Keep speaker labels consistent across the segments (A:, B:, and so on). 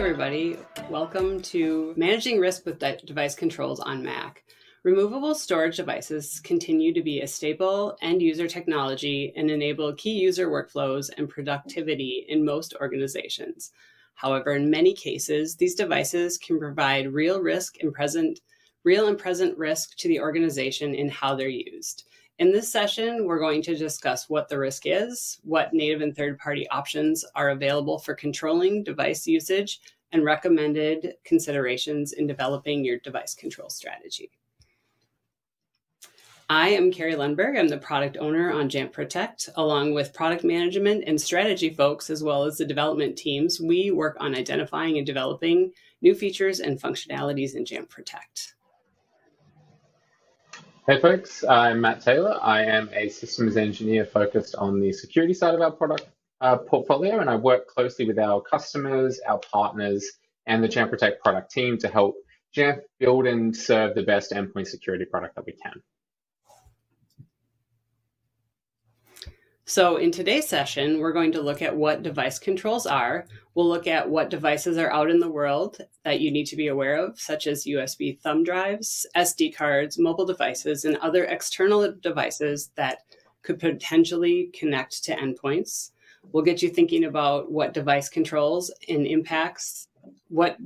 A: Everybody. Welcome to Managing Risk with De- Device Controls on Mac. Removable storage devices continue to be a staple end user technology and enable key user workflows and productivity in most organizations. However, in many cases, these devices can provide real risk and present real and present risk to the organization in how they're used. In this session, we're going to discuss what the risk is, what native and third party options are available for controlling device usage, and recommended considerations in developing your device control strategy. I am Carrie Lundberg. I'm the product owner on Jamf Protect. Along with product management and strategy folks, as well as the development teams, we work on identifying and developing new features and functionalities in Jamf Protect.
B: Hey folks, I'm Matt Taylor. I am a systems engineer focused on the security side of our product uh, portfolio, and I work closely with our customers, our partners, and the Jamf Protect product team to help Jamf build and serve the best endpoint security product that we can.
A: So in today's session, we're going to look at what device controls are. We'll look at what devices are out in the world that you need to be aware of, such as USB thumb drives, SD cards, mobile devices, and other external devices that could potentially connect to endpoints. We'll get you thinking about what device controls and impacts, what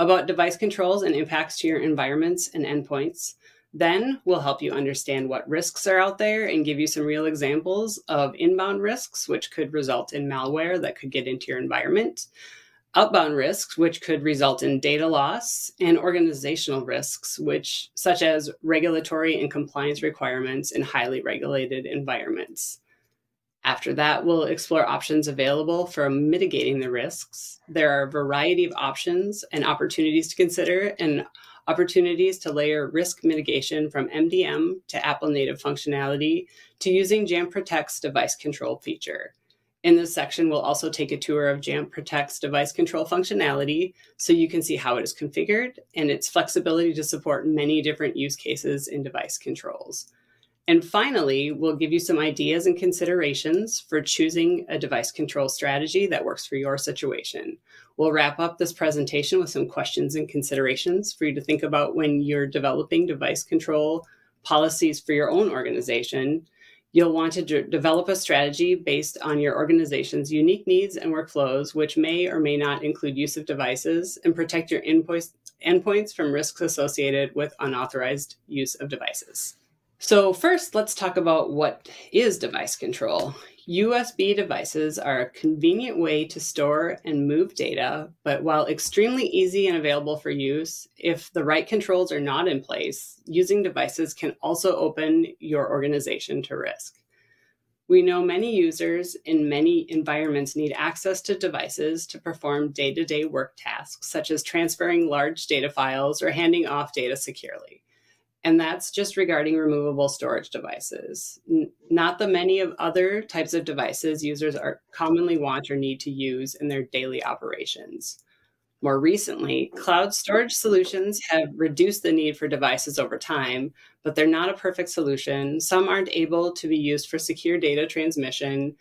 A: about device controls and impacts to your environments and endpoints. Then we'll help you understand what risks are out there and give you some real examples of inbound risks, which could result in malware that could get into your environment, outbound risks, which could result in data loss, and organizational risks, which such as regulatory and compliance requirements in highly regulated environments. After that, we'll explore options available for mitigating the risks. There are a variety of options and opportunities to consider, and opportunities to layer risk mitigation from MDM to Apple native functionality to using Jamf Protect's device control feature. In this section, we'll also take a tour of Jamf Protect's device control functionality so you can see how it is configured and its flexibility to support many different use cases in device controls. And finally, we'll give you some ideas and considerations for choosing a device control strategy that works for your situation. We'll wrap up this presentation with some questions and considerations for you to think about when you're developing device control policies for your own organization. You'll want to d- develop a strategy based on your organization's unique needs and workflows, which may or may not include use of devices, and protect your endpoints from risks associated with unauthorized use of devices. So, first, let's talk about what is device control. USB devices are a convenient way to store and move data, but while extremely easy and available for use, if the right controls are not in place, using devices can also open your organization to risk. We know many users in many environments need access to devices to perform day to day work tasks, such as transferring large data files or handing off data securely. And that's just regarding removable storage devices, N- not the many of other types of devices users are commonly want or need to use in their daily operations. More recently, cloud storage solutions have reduced the need for devices over time, but they're not a perfect solution. Some aren't able to be used for secure data transmission,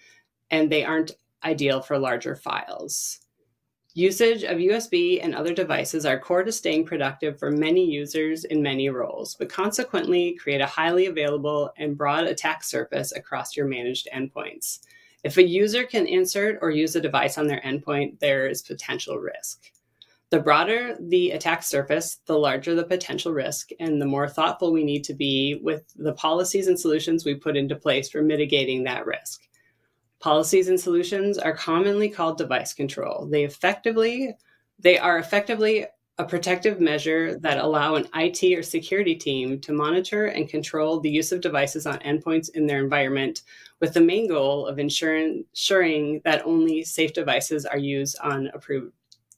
A: and they aren't ideal for larger files. Usage of USB and other devices are core to staying productive for many users in many roles, but consequently create a highly available and broad attack surface across your managed endpoints. If a user can insert or use a device on their endpoint, there is potential risk. The broader the attack surface, the larger the potential risk, and the more thoughtful we need to be with the policies and solutions we put into place for mitigating that risk. Policies and solutions are commonly called device control. They effectively they are effectively a protective measure that allow an IT or security team to monitor and control the use of devices on endpoints in their environment with the main goal of ensuring, ensuring that only safe devices are used on approved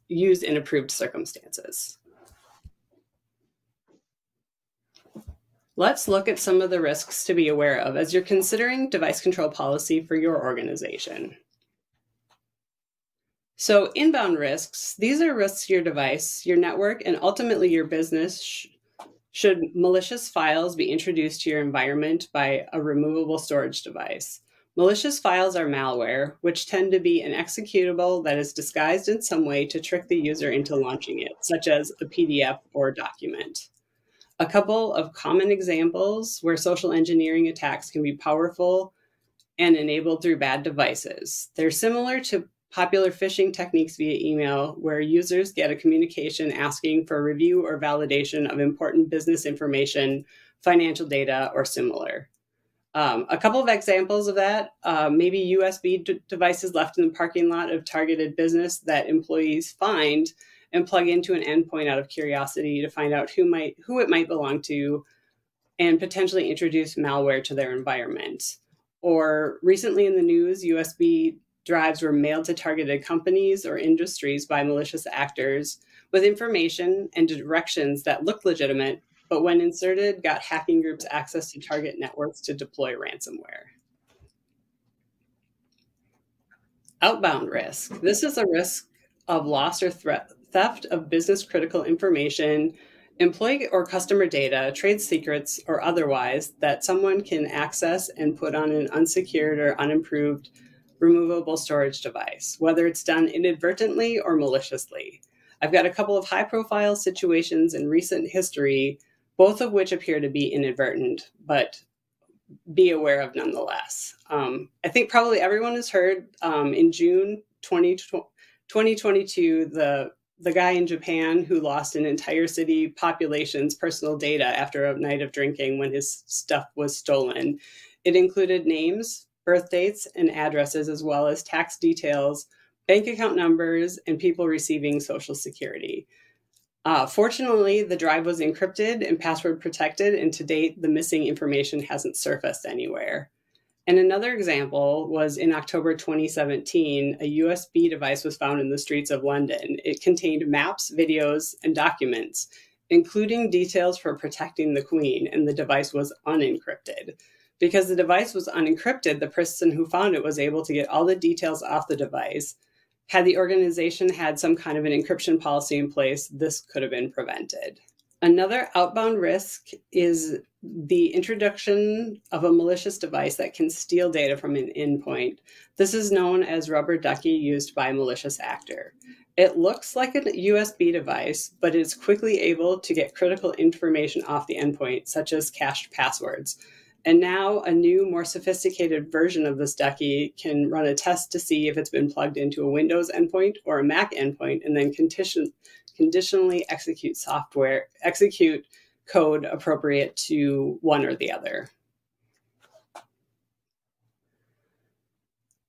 A: used in approved circumstances. Let's look at some of the risks to be aware of as you're considering device control policy for your organization. So, inbound risks, these are risks to your device, your network, and ultimately your business. Sh- should malicious files be introduced to your environment by a removable storage device? Malicious files are malware, which tend to be an executable that is disguised in some way to trick the user into launching it, such as a PDF or document. A couple of common examples where social engineering attacks can be powerful and enabled through bad devices. They're similar to popular phishing techniques via email, where users get a communication asking for review or validation of important business information, financial data, or similar. Um, a couple of examples of that uh, maybe USB d- devices left in the parking lot of targeted business that employees find and plug into an endpoint out of curiosity to find out who might who it might belong to and potentially introduce malware to their environment. Or recently in the news, USB drives were mailed to targeted companies or industries by malicious actors with information and directions that looked legitimate but when inserted, got hacking groups access to target networks to deploy ransomware. Outbound risk. This is a risk of loss or threat, theft of business critical information, employee or customer data, trade secrets, or otherwise that someone can access and put on an unsecured or unimproved removable storage device, whether it's done inadvertently or maliciously. I've got a couple of high profile situations in recent history both of which appear to be inadvertent, but be aware of nonetheless. Um, I think probably everyone has heard um, in June 20, 2022, the the guy in Japan who lost an entire city population's personal data after a night of drinking when his stuff was stolen. It included names, birth dates, and addresses, as well as tax details, bank account numbers, and people receiving Social Security. Uh, fortunately, the drive was encrypted and password protected, and to date, the missing information hasn't surfaced anywhere. And another example was in October 2017, a USB device was found in the streets of London. It contained maps, videos, and documents, including details for protecting the Queen, and the device was unencrypted. Because the device was unencrypted, the person who found it was able to get all the details off the device had the organization had some kind of an encryption policy in place, this could have been prevented. Another outbound risk is the introduction of a malicious device that can steal data from an endpoint. This is known as rubber ducky used by a malicious actor. It looks like a USB device, but is quickly able to get critical information off the endpoint, such as cached passwords. And now a new, more sophisticated version of this ducky can run a test to see if it's been plugged into a Windows endpoint or a Mac endpoint, and then condition, conditionally execute software, execute code appropriate to one or the other.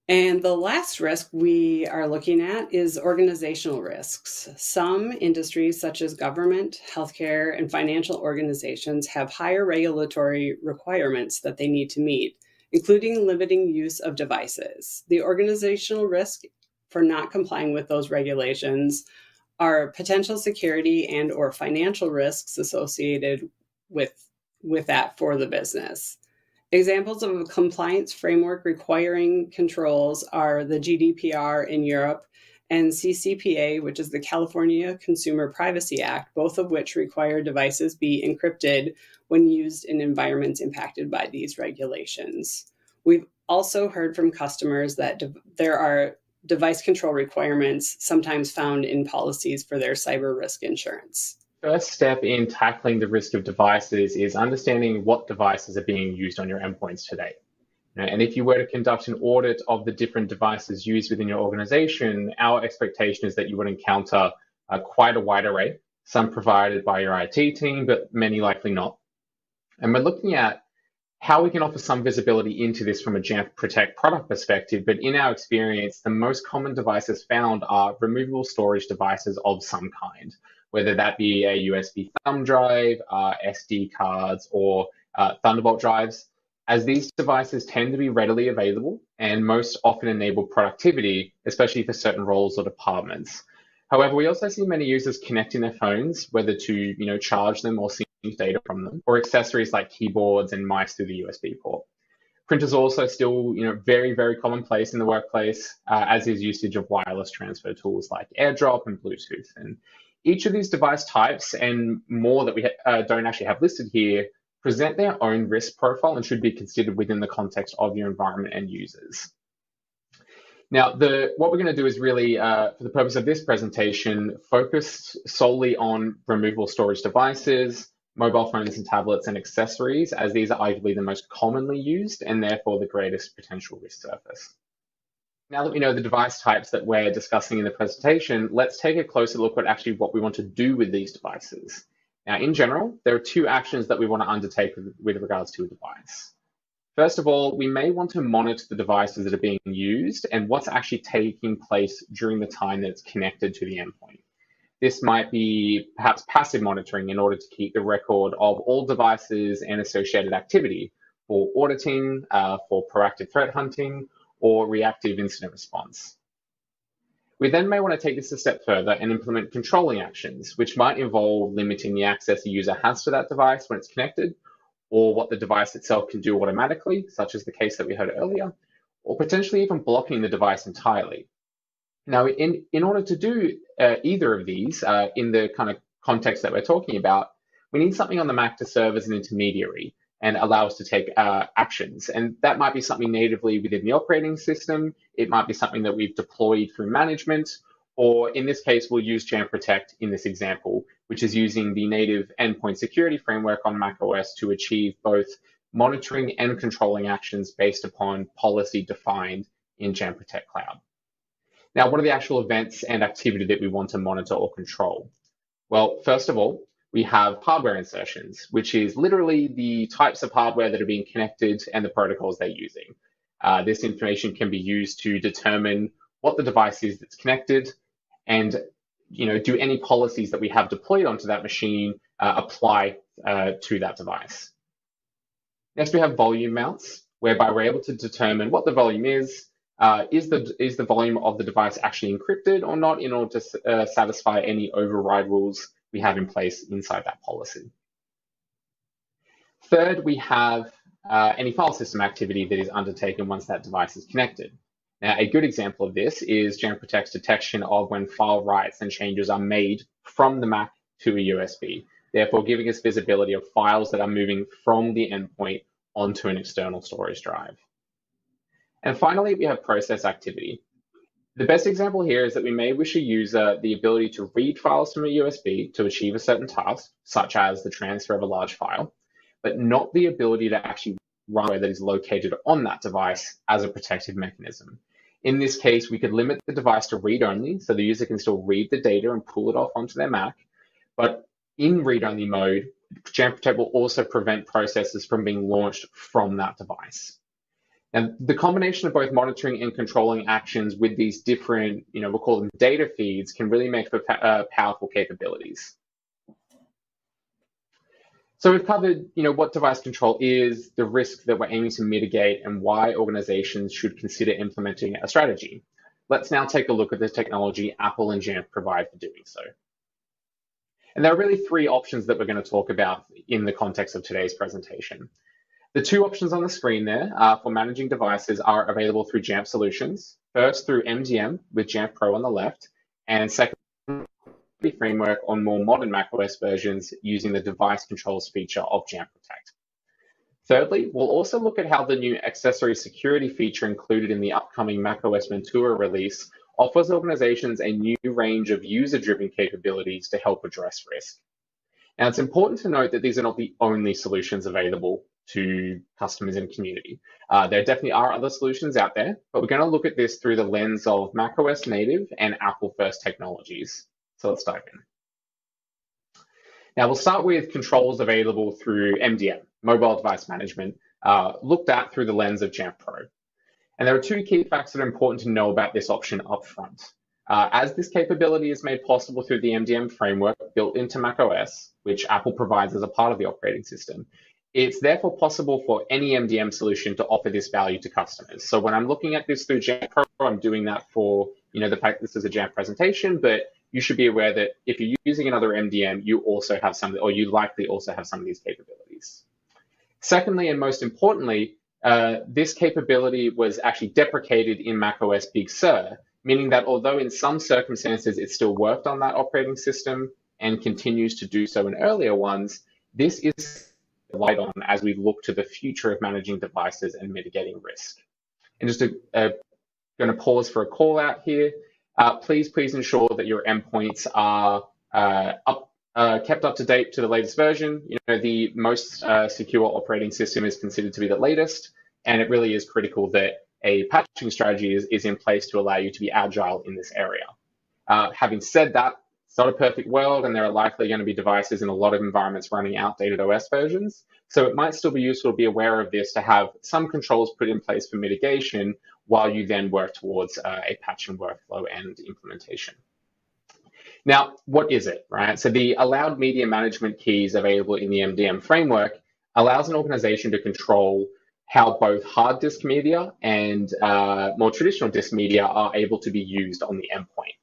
A: And the last risk we are looking at is organizational risks. Some industries, such as government, healthcare, and financial organizations, have higher regulatory requirements that they need to meet, including limiting use of devices. The organizational risk for not complying with those regulations are potential security and or financial risks associated with with that for the business. Examples of a compliance framework requiring controls are the GDPR in Europe and CCPA, which is the California Consumer Privacy Act, both of which require devices be encrypted when used in environments impacted by these regulations. We've also heard from customers that there are device control requirements sometimes found in policies for their cyber risk insurance
B: first step in tackling the risk of devices is understanding what devices are being used on your endpoints today. And if you were to conduct an audit of the different devices used within your organization, our expectation is that you would encounter uh, quite a wide array, some provided by your IT team, but many likely not. And we're looking at how we can offer some visibility into this from a Jamf Protect product perspective. But in our experience, the most common devices found are removable storage devices of some kind whether that be a USB thumb drive, uh, SD cards, or uh, Thunderbolt drives, as these devices tend to be readily available and most often enable productivity, especially for certain roles or departments. However, we also see many users connecting their phones, whether to you know charge them or sync data from them, or accessories like keyboards and mice through the USB port. Printers are also still you know very very commonplace in the workplace, uh, as is usage of wireless transfer tools like AirDrop and Bluetooth. And each of these device types and more that we uh, don't actually have listed here present their own risk profile and should be considered within the context of your environment and users. Now, the, what we're going to do is really, uh, for the purpose of this presentation, focus solely on removable storage devices, mobile phones and tablets and accessories, as these are arguably the most commonly used and therefore the greatest potential risk surface. Now that we know the device types that we're discussing in the presentation, let's take a closer look at actually what we want to do with these devices. Now, in general, there are two actions that we want to undertake with, regards to a device. First of all, we may want to monitor the devices that are being used and what's actually taking place during the time that it's connected to the endpoint. This might be perhaps passive monitoring in order to keep the record of all devices and associated activity for auditing, uh, for proactive threat hunting, or reactive incident response. We then may want to take this a step further and implement controlling actions, which might involve limiting the access a user has to that device when it's connected, or what the device itself can do automatically, such as the case that we heard earlier, or potentially even blocking the device entirely. Now, in, in order to do uh, either of these uh, in the kind of context that we're talking about, we need something on the Mac to serve as an intermediary and allow us to take uh, actions. And that might be something natively within the operating system. It might be something that we've deployed through management, or in this case, we'll use Jamf Protect in this example, which is using the native endpoint security framework on macOS to achieve both monitoring and controlling actions based upon policy defined in Jamf Protect Cloud. Now, what are the actual events and activity that we want to monitor or control? Well, first of all, we have hardware insertions, which is literally the types of hardware that are being connected and the protocols they're using. Uh, this information can be used to determine what the device is that's connected and you know, do any policies that we have deployed onto that machine uh, apply uh, to that device. Next, we have volume mounts, whereby we're able to determine what the volume is, uh, is the is the volume of the device actually encrypted or not in order to uh, satisfy any override rules we have in place inside that policy. Third, we have uh, any file system activity that is undertaken once that device is connected. Now, a good example of this is Jamf Protect's detection of when file writes and changes are made from the Mac to a USB, therefore giving us visibility of files that are moving from the endpoint onto an external storage drive. And finally, we have process activity. The best example here is that we may wish a user the ability to read files from a USB to achieve a certain task, such as the transfer of a large file, but not the ability to actually run that is located on that device as a protective mechanism. In this case, we could limit the device to read only, so the user can still read the data and pull it off onto their Mac. But in read only mode, Jamf Protect will also prevent processes from being launched from that device. And the combination of both monitoring and controlling actions with these different, you know, we'll call them data feeds, can really make for uh, powerful capabilities. So we've covered, you know, what device control is, the risk that we're aiming to mitigate, and why organizations should consider implementing a strategy. Let's now take a look at the technology Apple and Jamf provide for doing so. And there are really three options that we're going to talk about in the context of today's presentation. The two options on the screen there uh, for managing devices are available through Jamf Solutions. First through MDM with Jamf Pro on the left, and second framework on more modern macOS versions using the device controls feature of Jamf Protect. Thirdly, we'll also look at how the new accessory security feature included in the upcoming macOS Ventura release offers organizations a new range of user-driven capabilities to help address risk. Now, it's important to note that these are not the only solutions available to customers and community. Uh, there definitely are other solutions out there, but we're going to look at this through the lens of macOS native and Apple first technologies. So let's dive in. Now we'll start with controls available through MDM, mobile device management, uh, looked at through the lens of Jamf Pro. And there are two key facts that are important to know about this option upfront. Uh, as this capability is made possible through the MDM framework built into macOS, which Apple provides as a part of the operating system, it's therefore possible for any MDM solution to offer this value to customers. So when I'm looking at this through Jamf Pro, I'm doing that for, you know, the fact this is a Jamf presentation, but you should be aware that if you're using another MDM, you also have some, or you likely also have some of these capabilities. Secondly, and most importantly, uh, this capability was actually deprecated in macOS Big Sur, meaning that although in some circumstances it still worked on that operating system and continues to do so in earlier ones, this is light on as we look to the future of managing devices and mitigating risk. And just to, uh, going to pause for a call out here. Uh, please, please ensure that your endpoints are uh, up, uh, kept up to date to the latest version. You know, the most uh, secure operating system is considered to be the latest, and it really is critical that a patching strategy is, is in place to allow you to be agile in this area. Uh, having said that, it's not a perfect world, and there are likely going to be devices in a lot of environments running outdated OS versions. So it might still be useful to be aware of this to have some controls put in place for mitigation while you then work towards uh, a patching workflow and implementation. Now, what is it, right? So the allowed media management keys available in the MDM framework allows an organization to control how both hard disk media and uh, more traditional disk media are able to be used on the endpoint.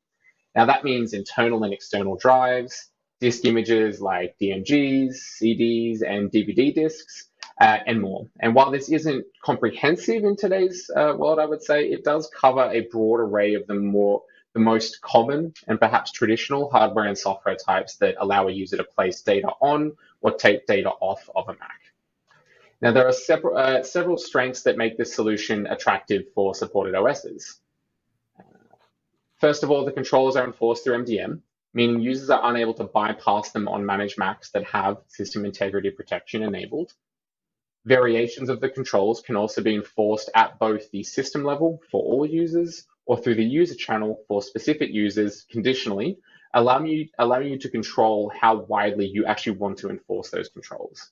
B: Now that means internal and external drives, disk images like DMGs, CDs, and DVD disks, uh, and more. And while this isn't comprehensive in today's uh, world, I would say it does cover a broad array of the more the most common and perhaps traditional hardware and software types that allow a user to place data on or take data off of a Mac. Now, there are several, uh, several strengths that make this solution attractive for supported OSs. First of all, the controls are enforced through MDM, meaning users are unable to bypass them on managed Macs that have system integrity protection enabled. Variations of the controls can also be enforced at both the system level for all users or through the user channel for specific users conditionally, allowing you, allowing you to control how widely you actually want to enforce those controls.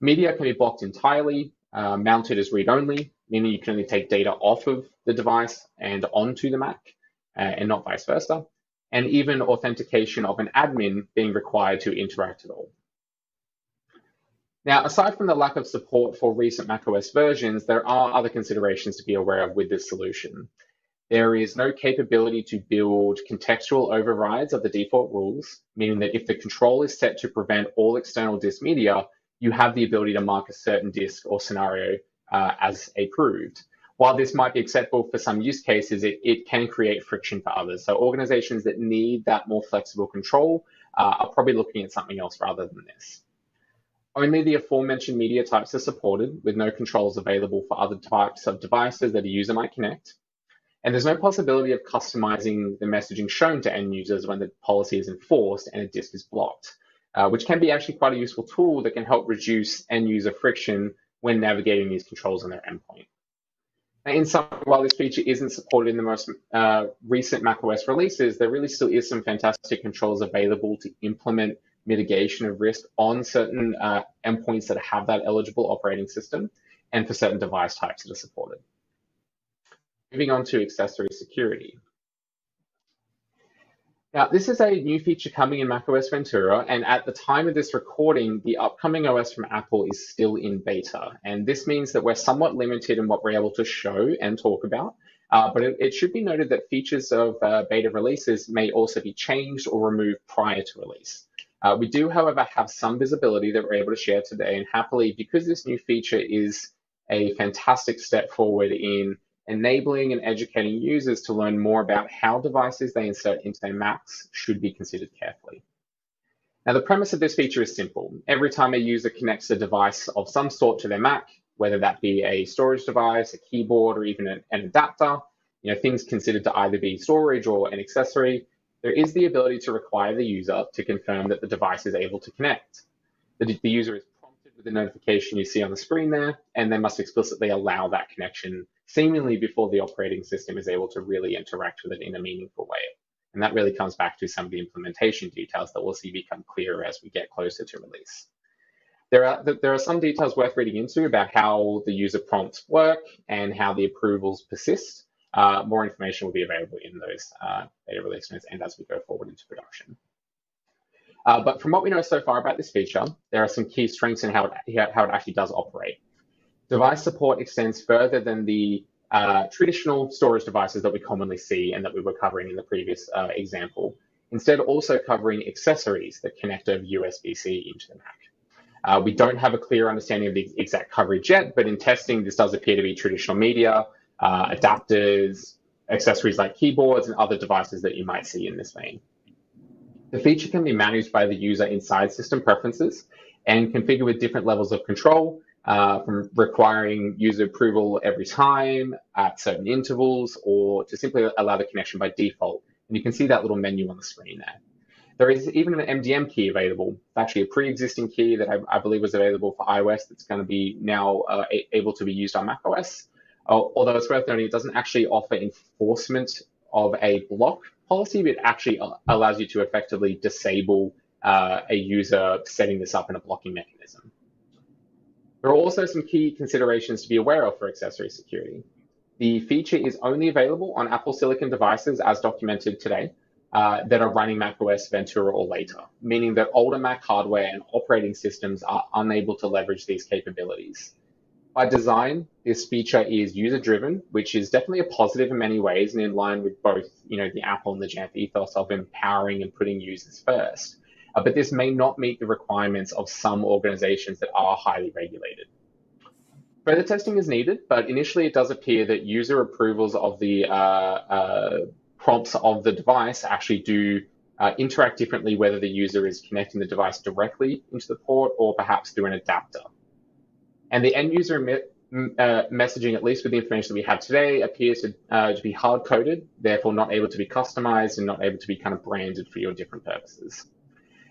B: Media can be blocked entirely, uh, mounted as read-only, meaning you can only take data off of the device and onto the Mac and not vice versa, and even authentication of an admin being required to interact at all. Now, aside from the lack of support for recent macOS versions, there are other considerations to be aware of with this solution. There is no capability to build contextual overrides of the default rules, meaning that if the control is set to prevent all external disk media, you have the ability to mark a certain disk or scenario uh, as approved while this might be acceptable for some use cases, it, it can create friction for others. So organizations that need that more flexible control uh, are probably looking at something else rather than this. Only the aforementioned media types are supported with no controls available for other types of devices that a user might connect. And there's no possibility of customizing the messaging shown to end users when the policy is enforced and a disk is blocked, uh, which can be actually quite a useful tool that can help reduce end user friction when navigating these controls on their endpoint. In some, while this feature isn't supported in the most uh, recent macOS releases, there really still is some fantastic controls available to implement mitigation of risk on certain uh, endpoints that have that eligible operating system and for certain device types that are supported. Moving on to accessory security. Now, this is a new feature coming in macOS Ventura, and at the time of this recording, the upcoming OS from Apple is still in beta. And this means that we're somewhat limited in what we're able to show and talk about. Uh, but it, it, should be noted that features of uh, beta releases may also be changed or removed prior to release. Uh, we do, however, have some visibility that we're able to share today. And happily, because this new feature is a fantastic step forward in enabling and educating users to learn more about how devices they insert into their Macs should be considered carefully. Now, the premise of this feature is simple. Every time a user connects a device of some sort to their Mac, whether that be a storage device, a keyboard, or even an, an adapter, you know, things considered to either be storage or an accessory, there is the ability to require the user to confirm that the device is able to connect. The, the user is prompted with the notification you see on the screen there, and they must explicitly allow that connection seemingly before the operating system is able to really interact with it in a meaningful way. And that really comes back to some of the implementation details that we'll see become clearer as we get closer to release. There are, there are some details worth reading into about how the user prompts work and how the approvals persist. Uh, more information will be available in those uh, release notes and as we go forward into production. Uh, but from what we know so far about this feature, there are some key strengths in how it, how it actually does operate. Device support extends further than the uh, traditional storage devices that we commonly see and that we were covering in the previous uh, example. Instead, also covering accessories that connect over USB-C into the Mac. Uh, we don't have a clear understanding of the exact coverage yet, but in testing, this does appear to be traditional media, uh, adapters, accessories like keyboards, and other devices that you might see in this vein. The feature can be managed by the user inside system preferences, and configured with different levels of control uh, from requiring user approval every time at certain intervals or to simply allow the connection by default. And you can see that little menu on the screen there. There is even an MDM key available. It's actually a pre-existing key that I, I, believe was available for iOS that's going to be now uh, able to be used on macOS. Uh, although it's worth noting, it doesn't actually offer enforcement of a block policy, but it actually allows you to effectively disable uh, a user setting this up in a blocking mechanism. There are also some key considerations to be aware of for accessory security. The feature is only available on Apple Silicon devices as documented today uh, that are running macOS Ventura or later, meaning that older Mac hardware and operating systems are unable to leverage these capabilities. By design, this feature is user-driven, which is definitely a positive in many ways and in line with both, you know, the Apple and the Jamf ethos of empowering and putting users first. Uh, but this may not meet the requirements of some organizations that are highly regulated. Further testing is needed, but initially it does appear that user approvals of the uh, uh, prompts of the device actually do uh, interact differently whether the user is connecting the device directly into the port or perhaps through an adapter. And the end user uh, messaging, at least with the information that we have today, appears to, uh, to be hard coded, therefore not able to be customized and not able to be kind of branded for your different purposes.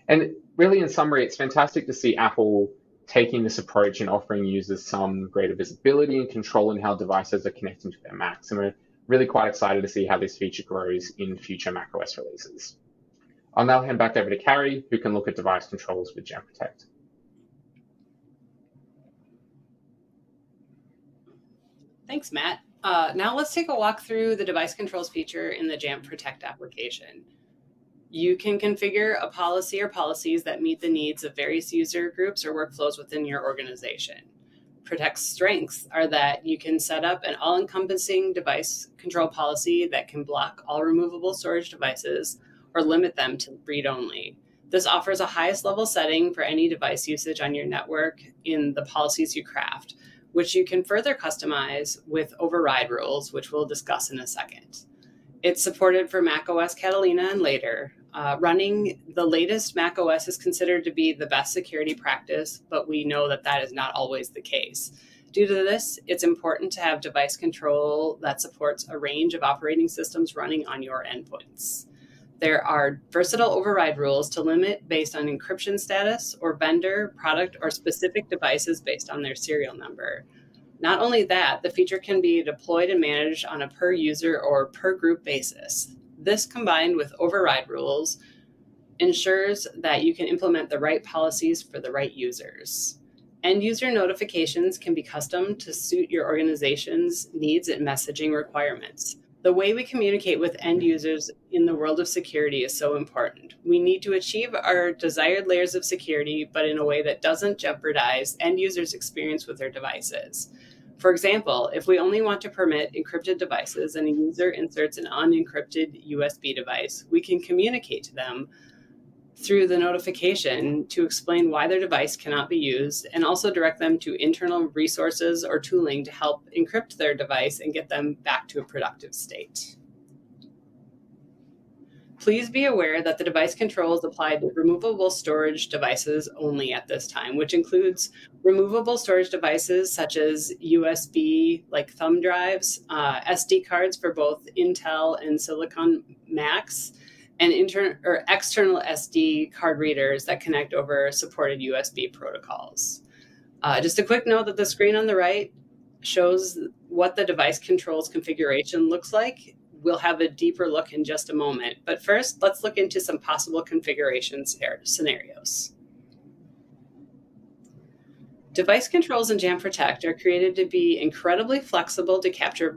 B: And really, in summary, it's fantastic to see Apple taking this approach and offering users some greater visibility and control in how devices are connecting to their Macs. And we're really quite excited to see how this feature grows in future macOS releases. I'll now hand back over to Carrie, who can look at device controls with Jamf Protect.
A: Thanks, Matt. Uh, now let's take a walk through the device controls feature in the Jamf Protect application. You can configure a policy or policies that meet the needs of various user groups or workflows within your organization. Protect's strengths are that you can set up an all encompassing device control policy that can block all removable storage devices or limit them to read only. This offers a highest level setting for any device usage on your network in the policies you craft which you can further customize with override rules, which we'll discuss in a second. It's supported for macOS Catalina and later. Uh, running the latest macOS is considered to be the best security practice, but we know that that is not always the case. Due to this, it's important to have device control that supports a range of operating systems running on your endpoints. There are versatile override rules to limit based on encryption status or vendor, product, or specific devices based on their serial number. Not only that, the feature can be deployed and managed on a per user or per group basis. This combined with override rules ensures that you can implement the right policies for the right users. End user notifications can be custom to suit your organization's needs and messaging requirements. The way we communicate with end users in the world of security is so important. We need to achieve our desired layers of security, but in a way that doesn't jeopardize end users' experience with their devices. For example, if we only want to permit encrypted devices and a user inserts an unencrypted USB device, we can communicate to them through the notification to explain why their device cannot be used and also direct them to internal resources or tooling to help encrypt their device and get them back to a productive state. Please be aware that the device controls apply to removable storage devices only at this time, which includes removable storage devices such as USB, like thumb drives, uh, SD cards for both Intel and Silicon Macs, and or external SD card readers that connect over supported USB protocols. Uh, just a quick note that the screen on the right shows what the device controls configuration looks like. We'll have a deeper look in just a moment. But first, let's look into some possible configuration scenarios. Device controls in Jamf Protect are created to be incredibly flexible to capture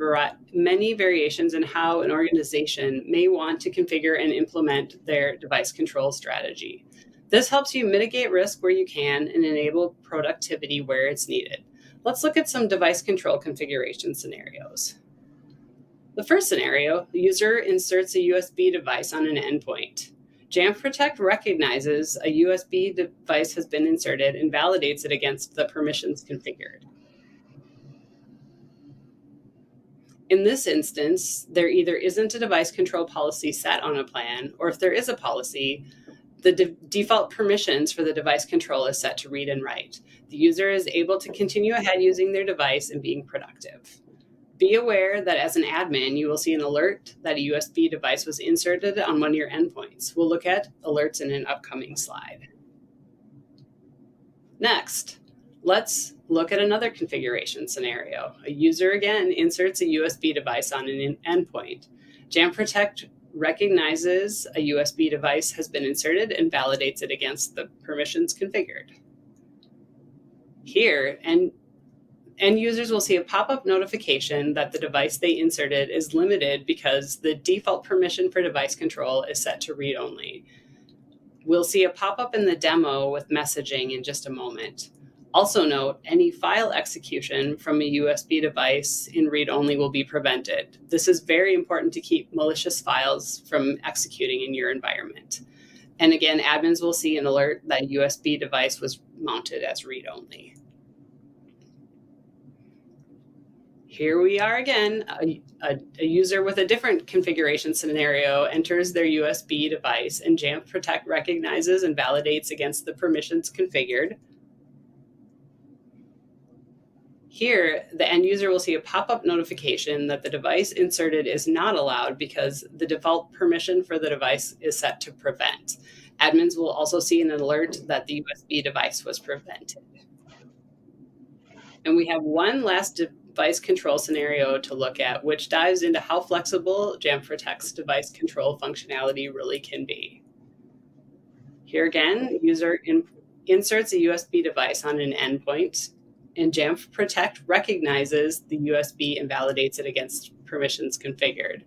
A: many variations in how an organization may want to configure and implement their device control strategy. This helps you mitigate risk where you can and enable productivity where it's needed. Let's look at some device control configuration scenarios. The first scenario, the user inserts a USB device on an endpoint. Jamf Protect recognizes a USB device has been inserted and validates it against the permissions configured. In this instance, there either isn't a device control policy set on a plan, or if there is a policy, The de default permissions for the device control is set to read and write. The user is able to continue ahead using their device and being productive. Be aware that as an admin, you will see an alert that a USB device was inserted on one of your endpoints. We'll look at alerts in an upcoming slide. Next, let's look at another configuration scenario. A user again inserts a USB device on an endpoint. Jamf Protect recognizes a USB device has been inserted and validates it against the permissions configured. Here, and end users will see a pop-up notification that the device they inserted is limited because the default permission for device control is set to read only. We'll see a pop-up in the demo with messaging in just a moment. Also note, any file execution from a USB device in read-only will be prevented. This is very important to keep malicious files from executing in your environment. And again, admins will see an alert that USB device was mounted as read-only. Here we are again. A, a, a, user with a different configuration scenario enters their USB device and Jamf Protect recognizes and validates against the permissions configured. Here, the end user will see a pop-up notification that the device inserted is not allowed because the default permission for the device is set to prevent. Admins will also see an alert that the USB device was prevented. And we have one last device control scenario to look at, which dives into how flexible Jamf Protect's device control functionality really can be. Here again, user in, inserts a USB device on an endpoint, and Jamf Protect recognizes the USB and validates it against permissions configured.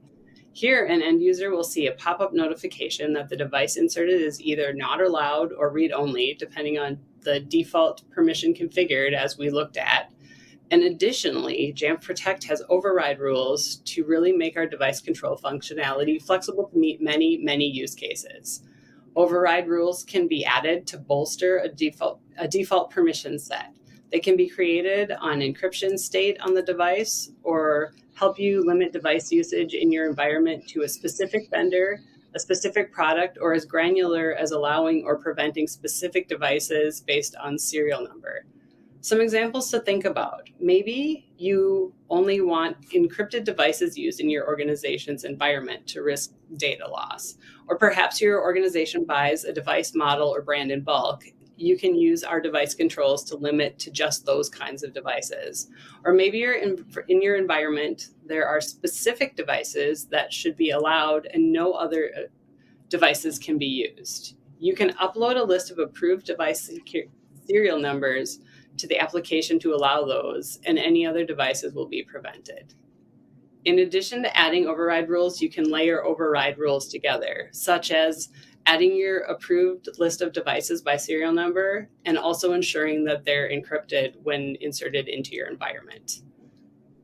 A: Here, an end user will see a pop-up notification that the device inserted is either not allowed or read-only, depending on the default permission configured as we looked at, and additionally, Jamf Protect has override rules to really make our device control functionality flexible to meet many, many use cases. Override rules can be added to bolster a default, a default permission set. They can be created on encryption state on the device or help you limit device usage in your environment to a specific vendor, a specific product, or as granular as allowing or preventing specific devices based on serial number. Some examples to think about. Maybe you only want encrypted devices used in your organization's environment to risk data loss. Or perhaps your organization buys a device model or brand in bulk. You can use our device controls to limit to just those kinds of devices. Or maybe you're in, in your environment, there are specific devices that should be allowed and no other uh, devices can be used. You can upload a list of approved device serial numbers to the application to allow those, and any other devices will be prevented. In addition to adding override rules, you can layer override rules together, such as adding your approved list of devices by serial number and also ensuring that they're encrypted when inserted into your environment.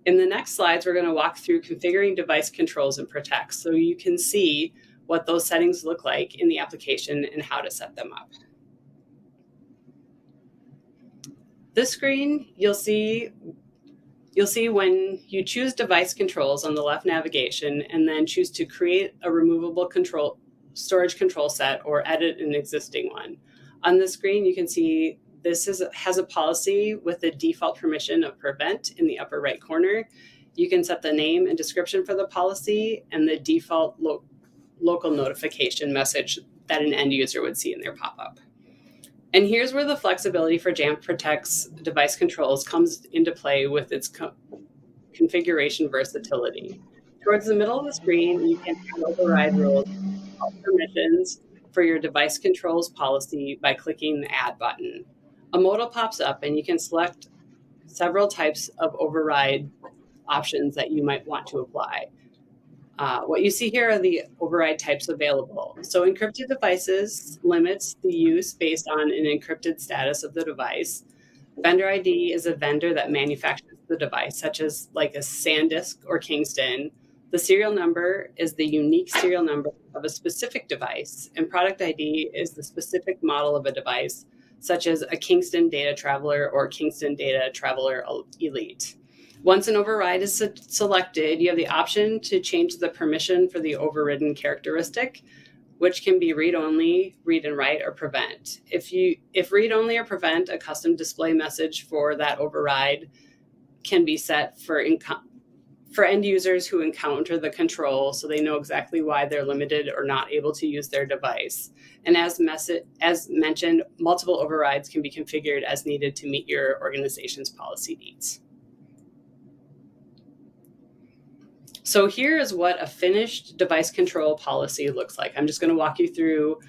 A: In the next slides, we're going to walk through configuring device controls and Protect so you can see what those settings look like in the application and how to set them up. This screen, you'll see you'll see when you choose device controls on the left navigation and then choose to create a removable control storage control set or edit an existing one. On the screen, you can see this is, has a policy with the default permission of prevent in the upper right corner. You can set the name and description for the policy and the default lo local notification message that an end user would see in their pop-up. And here's where the flexibility for Jamf Protect's device controls comes into play with its co configuration versatility. Towards the middle of the screen, you can override rules permissions for your device controls policy by clicking the Add button. A modal pops up and you can select several types of override options that you might want to apply. Uh, what you see here are the override types available. So encrypted devices limits the use based on an encrypted status of the device. Vendor ID is a vendor that manufactures the device, such as like a SanDisk or Kingston. The serial number is the unique serial number of a specific device, and product ID is the specific model of a device, such as a Kingston DataTraveler or Kingston DataTraveler Elite. Once an override is selected, you have the option to change the permission for the overridden characteristic. which can be read only, read and write, or prevent. If you if read only or prevent, a custom display message for that override can be set for for end users who encounter the control so they know exactly why they're limited or not able to use their device. And as, as mentioned, multiple overrides can be configured as needed to meet your organization's policy needs. So here is what a finished device control policy looks like. I'm just going to walk you through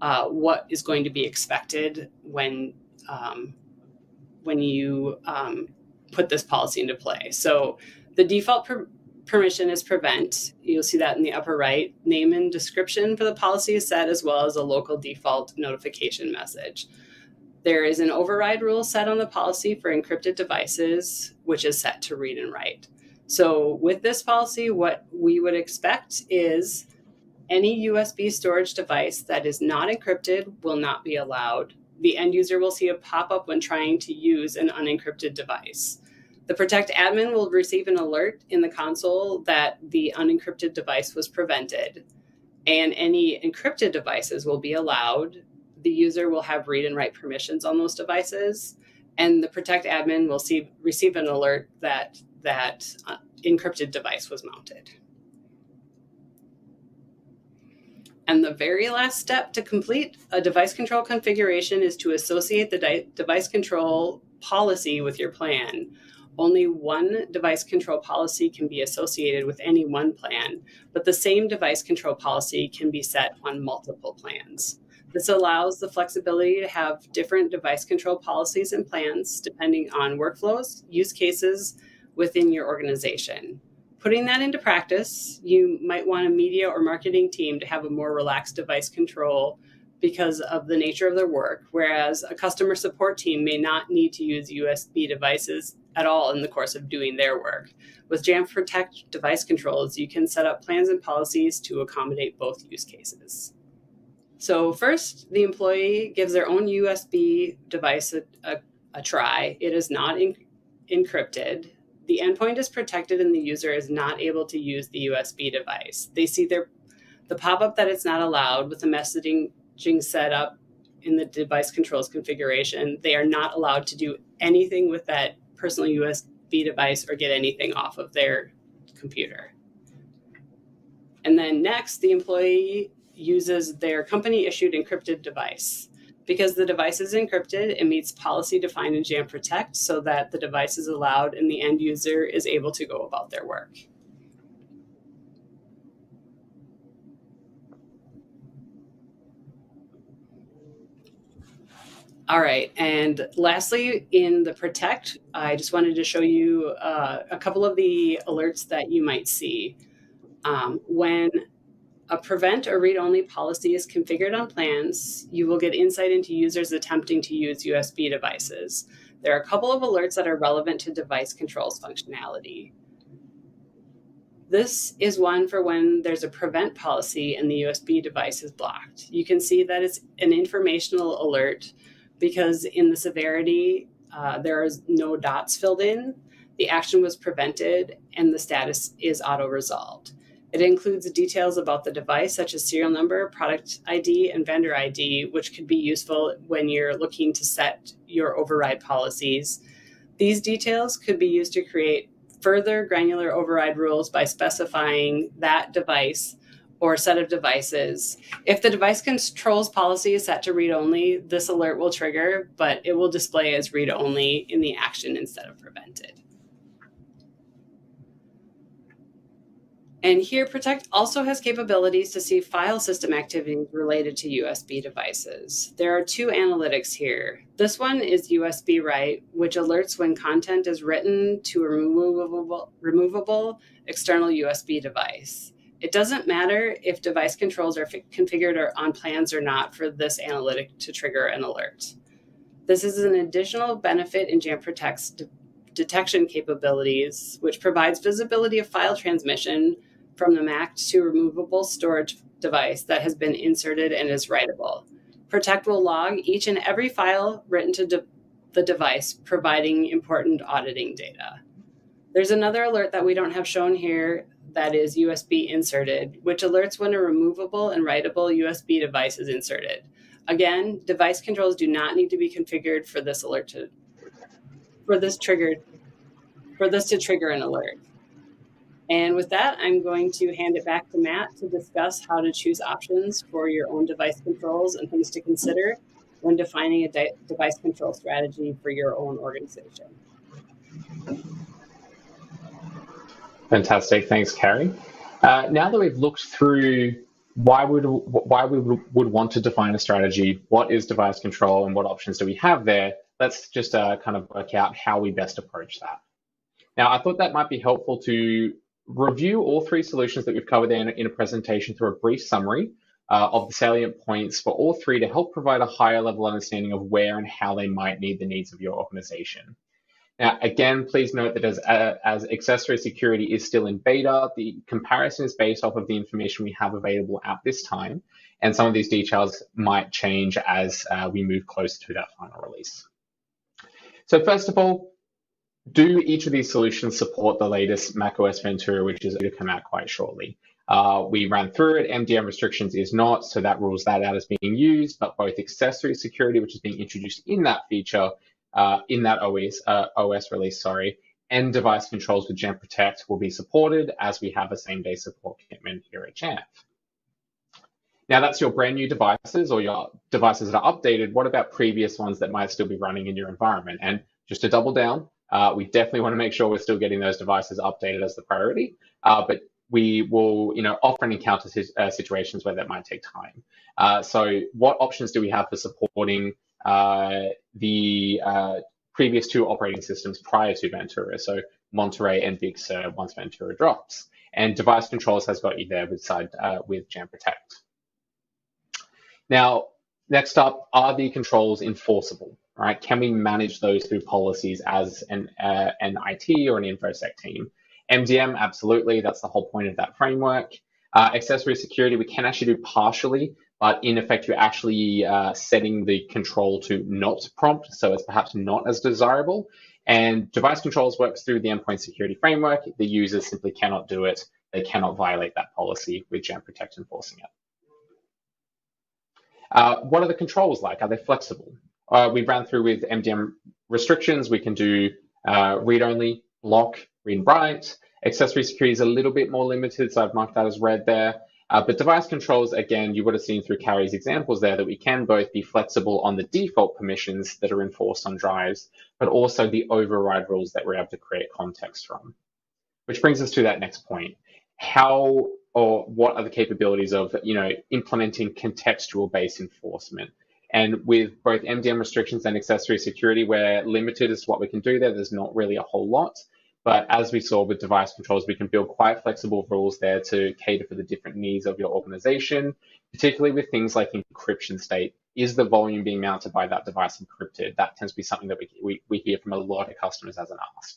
A: uh, what is going to be expected when um, when you um, put this policy into play. So the default per permission is prevent. You'll see that in the upper right. Name and description for the policy is set as well as a local default notification message. There is an override rule set on the policy for encrypted devices, which is set to read and write. So with this policy, what we would expect is any USB storage device that is not encrypted will not be allowed. The end user will see a pop-up when trying to use an unencrypted device. The Protect admin will receive an alert in the console that the unencrypted device was prevented, and any encrypted devices will be allowed. The user will have read and write permissions on those devices, and the Protect admin will see, receive an alert that that uh, encrypted device was mounted. And the very last step to complete a device control configuration is to associate the de device control policy with your plan. Only one device control policy can be associated with any one plan, but the same device control policy can be set on multiple plans. This allows the flexibility to have different device control policies and plans depending on workflows, use cases, within your organization. Putting that into practice, you might want a media or marketing team to have a more relaxed device control because of the nature of their work, whereas a customer support team may not need to use USB devices at all in the course of doing their work. With Jamf Protect device controls, you can set up plans and policies to accommodate both use cases. So, first, the employee gives their own USB device a, a, a try. It is not in, encrypted the endpoint is protected and the user is not able to use the USB device. They see their the pop-up that it's not allowed with the messaging set up in the device controls configuration. They are not allowed to do anything with that personal USB device or get anything off of their computer. And then next, the employee uses their company issued encrypted device. Because the device is encrypted, it meets policy defined in Jamf Protect so that the device is allowed and the end user is able to go about their work. All right, and lastly, in the Protect, I just wanted to show you uh, a couple of the alerts that you might see. Um, when a prevent or read only policy is configured on plans, you will get insight into users attempting to use USB devices. There are a couple of alerts that are relevant to device controls functionality. This is one for when there's a prevent policy and the USB device is blocked. You can see that it's an informational alert because in the severity, uh, there is no dots filled in. The action was prevented and the status is auto resolved. It includes details about the device, such as serial number, product ID, and vendor ID, which could be useful when you're looking to set your override policies. These details could be used to create further granular override rules by specifying that device or set of devices. If the device controls policy is set to read only, this alert will trigger, but it will display as read only in the action instead of prevented. And here, Protect also has capabilities to see file system activities related to USB devices. There are two analytics here. This one is USB write, which alerts when content is written to a removable, removable external USB device. It doesn't matter if device controls are configured or on plans or not for this analytic to trigger an alert. This is an additional benefit in Jamf Protect's de detection capabilities, which provides visibility of file transmission from the Mac to removable storage device that has been inserted and is writable. Protect will log each and every file written to de the device, providing important auditing data. There's another alert that we don't have shown here that is USB inserted, which alerts when a removable and writable USB device is inserted. Again, device controls do not need to be configured for this alert to for this triggered for this to trigger an alert. And with that, I'm going to hand it back to Matt to discuss how to choose options for your own device controls and things to consider when defining a de- device control strategy for your own organization.
B: Fantastic. Thanks, Carrie. Uh, now that we've looked through why would why we would want to define a strategy, what is device control, and what options do we have there, let's just uh, kind of work out how we best approach that. Now, I thought that might be helpful to review all three solutions that we've covered in, in a presentation through a brief summary uh, of the salient points for all three to help provide a higher level understanding of where and how they might need the needs of your organization. Now, again, please note that as, uh, as accessory security is still in beta, the comparison is based off of the information we have available at this time, and some of these details might change as uh, we move closer to that final release. So first of all, do each of these solutions support the latest macOS Ventura, which is going to come out quite shortly? Uh, we ran through it. MDM restrictions is not, so that rules that out as being used, but both accessory security, which is being introduced in that feature, uh, in that OS, uh, OS release, sorry, and device controls with Jamf Protect will be supported as we have a same day support commitment here at Jamf. Now that's your brand new devices or your devices that are updated. What about previous ones that might still be running in your environment? And just to double down, uh, we definitely want to make sure we're still getting those devices updated as the priority. Uh, but we will, you know, often encounter uh, situations where that might take time. Uh, so what options do we have for supporting uh, the uh, previous two operating systems prior to Ventura? So Monterey and Big Sur once Ventura drops. And device controls has got you there with side with Jamf Protect. Now, next up, are the controls enforceable? Right? Can we manage those through policies as an, uh, an IT or an InfoSec team? MDM, absolutely. That's the whole point of that framework. Uh, accessory security, we can actually do partially, but in effect, you're actually uh, setting the control to not prompt, so it's perhaps not as desirable. And device controls works through the endpoint security framework. The users simply cannot do it. They cannot violate that policy with Jamf Protect enforcing it. Uh, what are the controls like? Are they flexible? Uh, we ran through with MDM restrictions. We can do uh, read-only, block, read and write. Accessory security is a little bit more limited, so I've marked that as red there. Uh, but device controls, again, you would have seen through Carrie's examples there that we can both be flexible on the default permissions that are enforced on drives, but also the override rules that we're able to create context from. Which brings us to that next point. How or what are the capabilities of, you know, implementing contextual-based enforcement? And with both MDM restrictions and accessory security, we're limited as to what we can do there. There's not really a whole lot. But as we saw with device controls, we can build quite flexible rules there to cater for the different needs of your organization, particularly with things like encryption state. Is the volume being mounted by that device encrypted? That tends to be something that we, we, we hear from a lot of customers as an ask.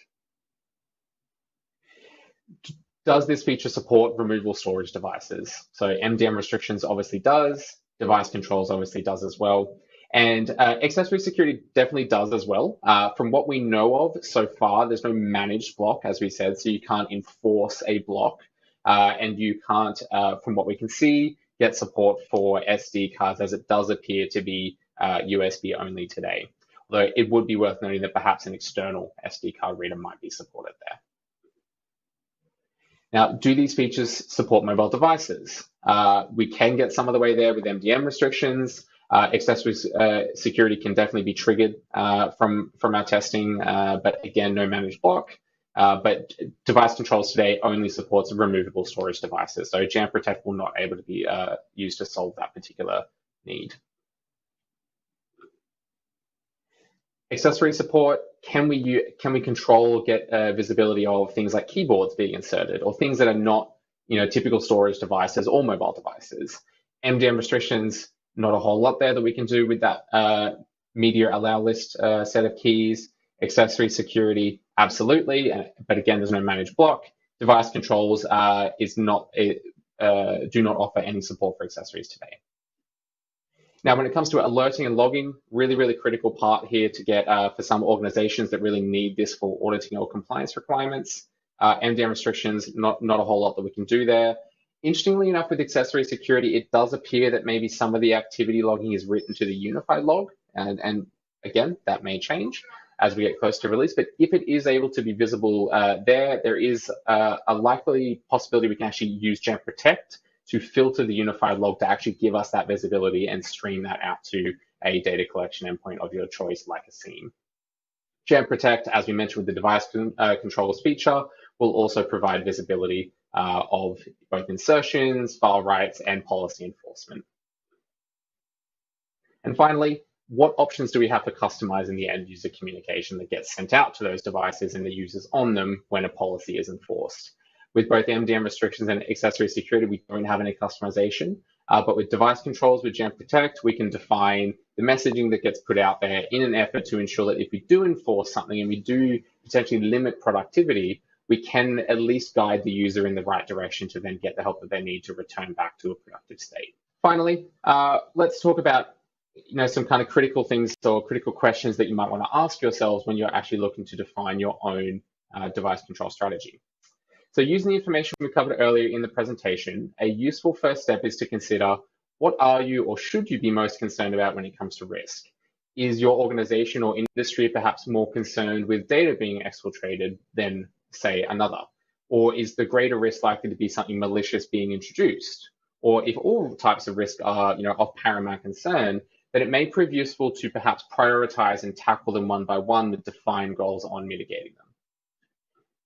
B: Does this feature support removable storage devices? So MDM restrictions obviously does, device controls obviously does as well. And uh, accessory security definitely does as well. Uh, from what we know of so far, there's no managed block, as we said, so you can't enforce a block. Uh, and you can't, uh, from what we can see, get support for SD cards as it does appear to be USB uh, only today. Although it would be worth noting that perhaps an external SD card reader might be supported there. Now, do these features support mobile devices? Uh, we can get some of the way there with MDM restrictions. Uh, accessory uh, security can definitely be triggered uh, from, from our testing, uh, but again, no managed block. Uh, but device controls today only supports removable storage devices. So Jamf Protect will not able to be used to solve that particular need. Accessory support, can we can we control get uh, visibility of things like keyboards being inserted or things that are not you know typical storage devices or mobile devices? MDM restrictions, not a whole lot there that we can do with that uh, media allow list uh, set of keys. Accessory security, absolutely, uh, but again, there's no managed block. Device controls uh, is not uh, do not offer any support for accessories today. Now, when it comes to alerting and logging, really, really critical part here to get uh, for some organizations that really need this for auditing or compliance requirements. Uh, MDM restrictions, not, not a whole lot that we can do there. Interestingly enough, with accessory security, it does appear that maybe some of the activity logging is written to the unified log. And, and again, that may change as we get close to release. But if it is able to be visible uh, there, there is uh, a likely possibility we can actually use Jamf Protect to filter the unified log to actually give us that visibility and stream that out to a data collection endpoint of your choice, like a SIEM. Jamf Protect, as we mentioned with the device uh, controllers feature, will also provide visibility uh, of both insertions, file writes, and policy enforcement. And finally, what options do we have for customizing the end user communication that gets sent out to those devices and the users on them when a policy is enforced? With both MDM restrictions and accessory security, we don't have any customization. Uh, but with device controls with Jamf Protect, we can define the messaging that gets put out there in an effort to ensure that if we do enforce something and we do potentially limit productivity, we can at least guide the user in the right direction to then get the help that they need to return back to a productive state. Finally, uh, let's talk about you know some kind of critical things or critical questions that you might want to ask yourselves when you're actually looking to define your own uh, device control strategy. So using the information we covered earlier in the presentation, a useful first step is to consider what are you or should you be most concerned about when it comes to risk? Is your organization or industry perhaps more concerned with data being exfiltrated than, say, another? Or is the greater risk likely to be something malicious being introduced? Or if all types of risk are you know, of paramount concern, then it may prove useful to perhaps prioritize and tackle them one by one with defined goals on mitigating them.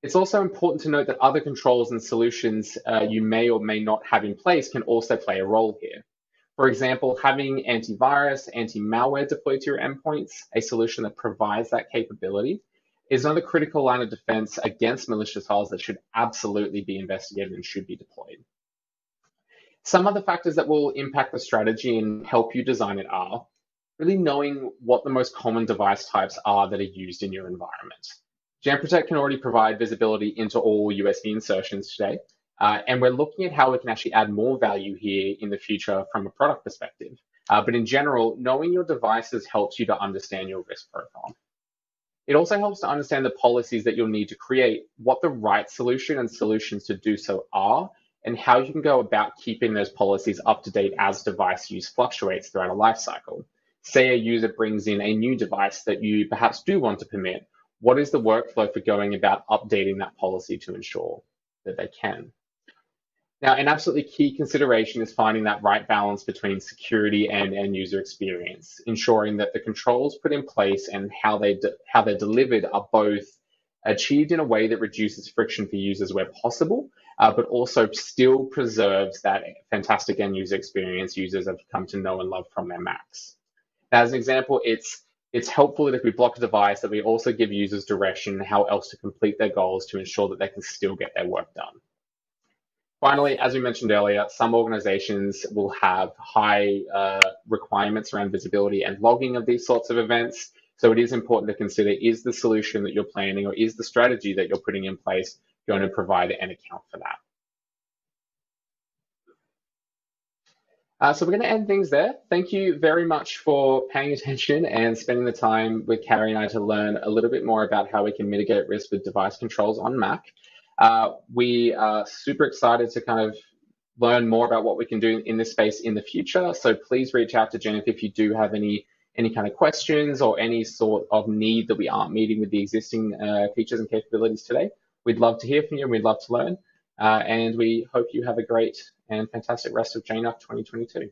B: It's also important to note that other controls and solutions uh, you may or may not have in place can also play a role here. For example, having antivirus, anti-malware deployed to your endpoints, a solution that provides that capability, is another critical line of defense against malicious files that should absolutely be investigated and should be deployed. Some other factors that will impact the strategy and help you design it are really knowing what the most common device types are that are used in your environment. Jamf Protect can already provide visibility into all USB insertions today. Uh, and we're looking at how we can actually add more value here in the future from a product perspective. Uh, but in general, knowing your devices helps you to understand your risk profile. It also helps to understand the policies that you'll need to create, what the right solution and solutions to do so are, and how you can go about keeping those policies up to date as device use fluctuates throughout a lifecycle. Say a user brings in a new device that you perhaps do want to permit, what is the workflow for going about updating that policy to ensure that they can? Now, an absolutely key consideration is finding that right balance between security and end user experience, ensuring that the controls put in place and how they how they're delivered are both achieved in a way that reduces friction for users where possible, uh, but also still preserves that fantastic end user experience users have come to know and love from their Macs. As an example, it's it's helpful that if we block a device that we also give users direction how else to complete their goals to ensure that they can still get their work done. Finally, as we mentioned earlier, some organizations will have high uh, requirements around visibility and logging of these sorts of events. So it is important to consider, is the solution that you're planning or is the strategy that you're putting in place going to provide an account for that? Uh, so we're going to end things there. Thank you very much for paying attention and spending the time with Carrie and I to learn a little bit more about how we can mitigate risk with device controls on Mac. Uh, we are super excited to kind of learn more about what we can do in this space in the future. So please reach out to Jennifer if you do have any any kind of questions or any sort of need that we aren't meeting with the existing uh, features and capabilities today. We'd love to hear from you and we'd love to learn. Uh, and we hope you have a great and fantastic rest of JNUC 2022.